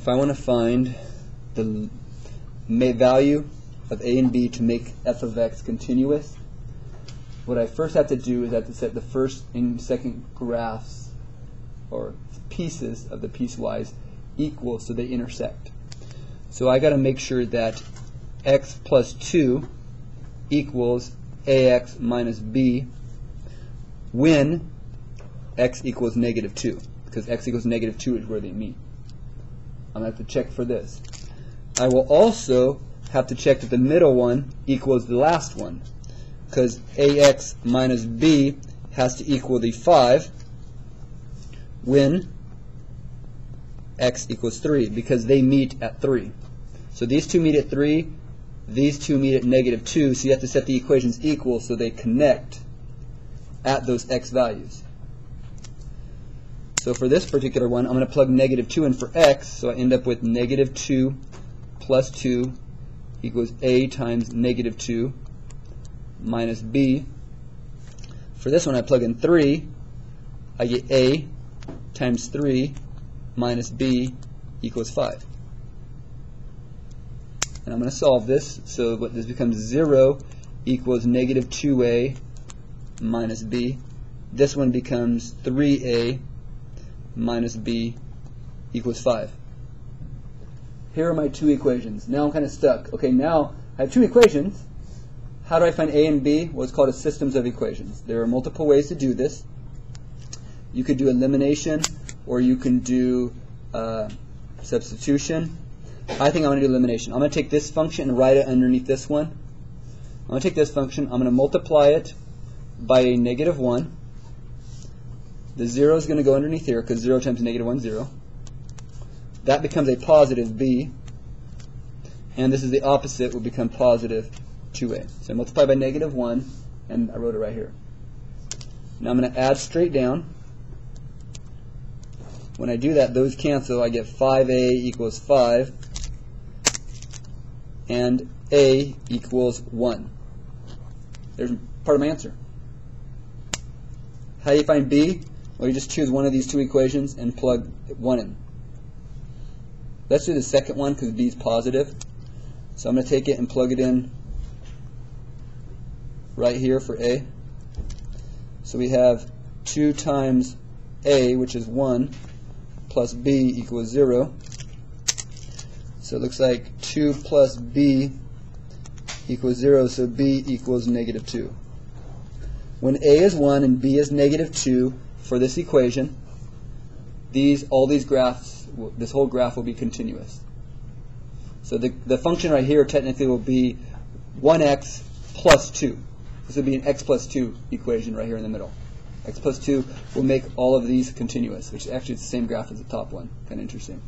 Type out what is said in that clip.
if I want to find the value of a and b to make f of x continuous, what I first have to do is I have to set the first and second graphs or pieces of the piecewise equal so they intersect. So I got to make sure that x plus 2 equals ax minus b when x equals negative 2 because x equals negative 2 is where they meet. I'm going to have to check for this. I will also have to check that the middle one equals the last one because ax minus b has to equal the 5 when x equals 3 because they meet at 3. So these two meet at 3, these two meet at negative 2, so you have to set the equations equal so they connect at those x values. So for this particular one, I'm going to plug negative 2 in for x, so I end up with negative 2 plus 2 equals a times negative 2 minus b. For this one, I plug in 3, I get a times 3 minus b equals 5. And I'm going to solve this, so what this becomes 0 equals negative 2a minus b. This one becomes 3a minus b equals 5. Here are my two equations. Now I'm kind of stuck. Okay, now I have two equations. How do I find a and b? It's called a systems of equations. There are multiple ways to do this. You could do elimination, or you can do uh, substitution. I think I'm going to do elimination. I'm going to take this function and write it underneath this one. I'm going to take this function, I'm going to multiply it by a negative 1. The 0 is going to go underneath here because 0 times negative 1 is 0. That becomes a positive b. And this is the opposite, will become positive 2a. So I multiply by negative 1, and I wrote it right here. Now I'm going to add straight down. When I do that, those cancel. I get 5a equals 5, and a equals 1. There's part of my answer. How do you find b? Well, you just choose one of these two equations and plug 1 in. Let's do the second one because b is positive. So I'm going to take it and plug it in right here for a. So we have 2 times a, which is 1, plus b equals 0. So it looks like 2 plus b equals 0, so b equals negative 2. When a is 1 and b is negative 2 for this equation, these all these graphs, this whole graph will be continuous. So the, the function right here technically will be 1x plus 2. This would be an x plus 2 equation right here in the middle. x plus 2 will make all of these continuous, which actually is the same graph as the top one. Kind of interesting.